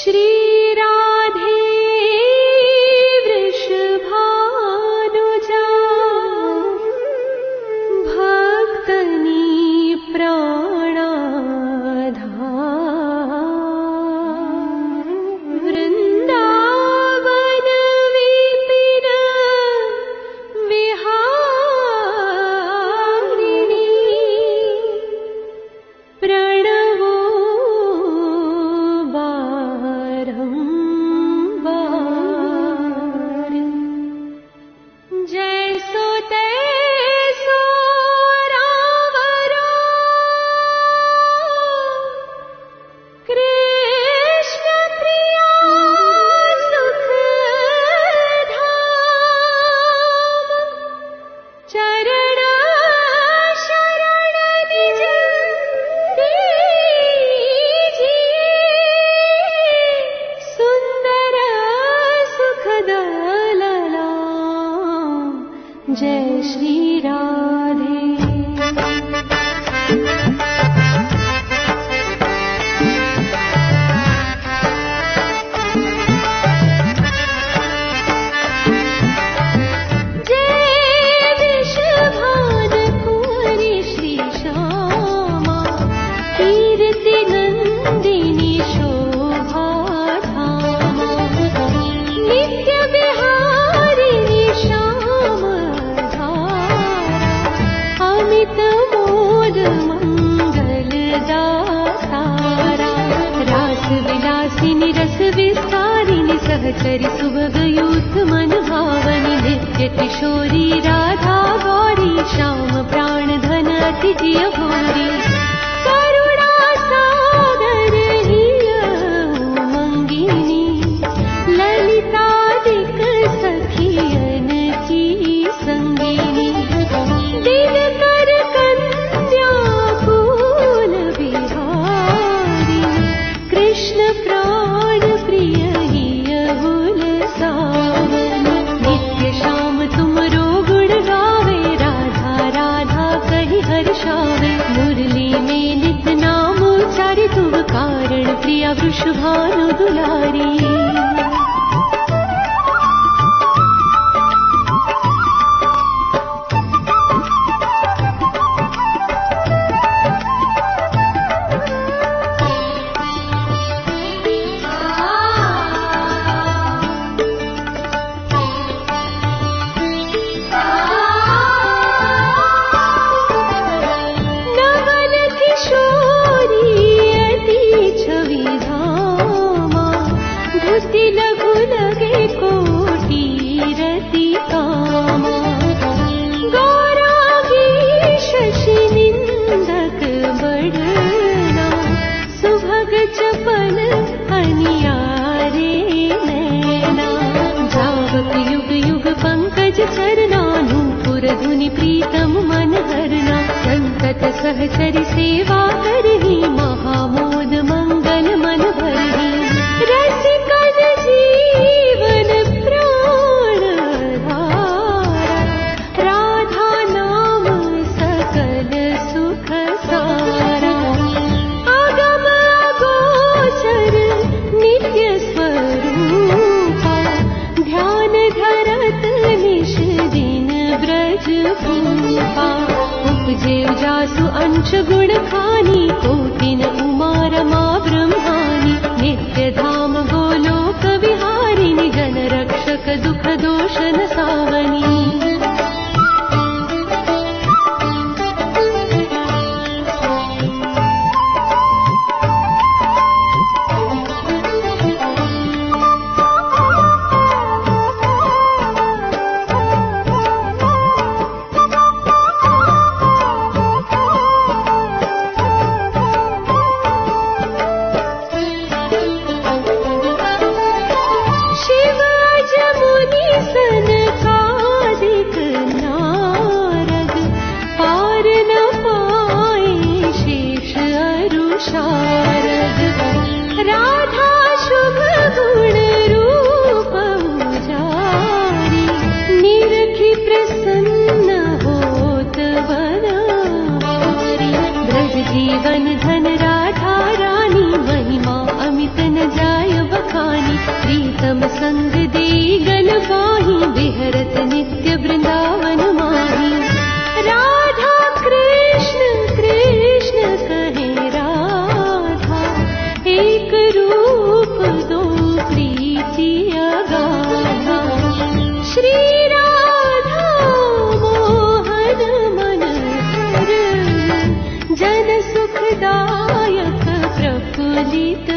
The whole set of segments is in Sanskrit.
श्री रस विस्तिनि सहचरि सुभगयूथ मन भावनि नित्य किशोरी राधा गौरी श्याम प्राण धन अतिथिय भोरी शुभा अधुनि प्रीतं मन हरणार्थं तत् सहचरि सेवा हरि सु अंश गुणखानि को दिन कुमार मा प्रभुजित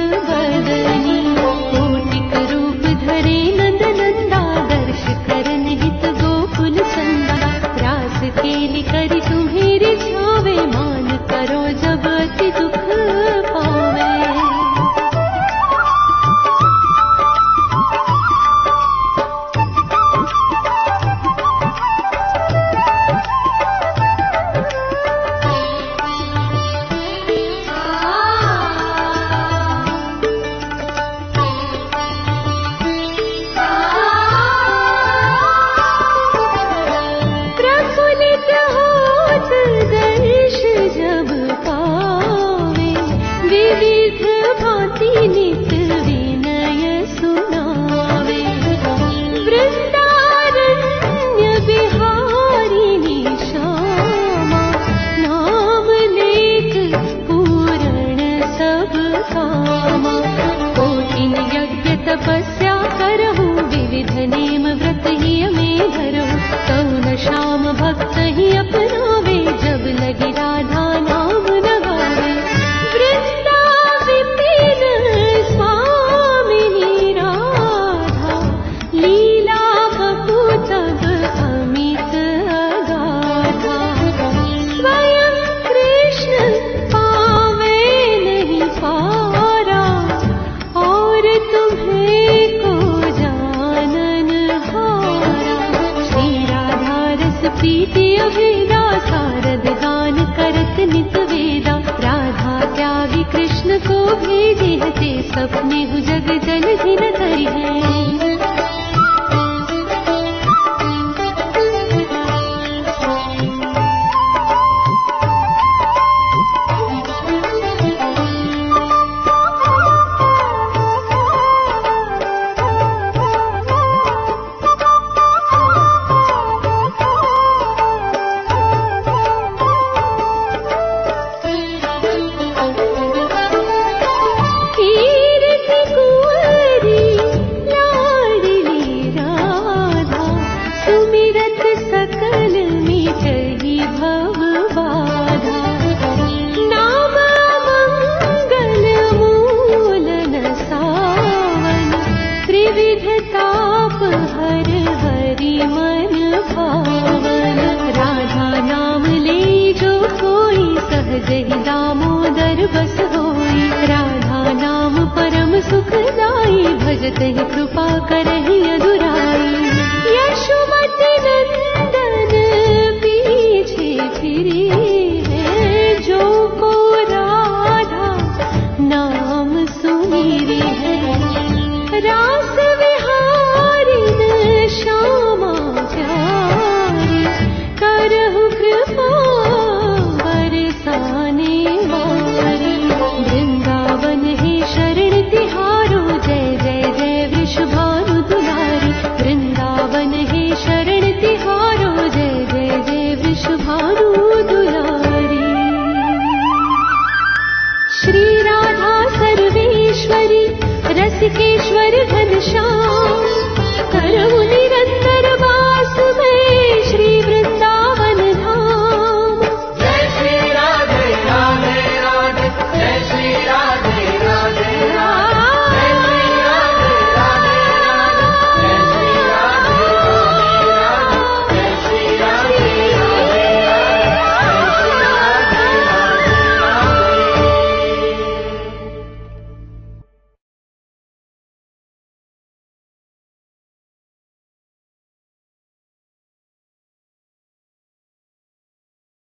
हक अब सपने जग जल ही न है। जहि दामोदर बस होई। राधा नाम परम सुखदाई भजत कृपा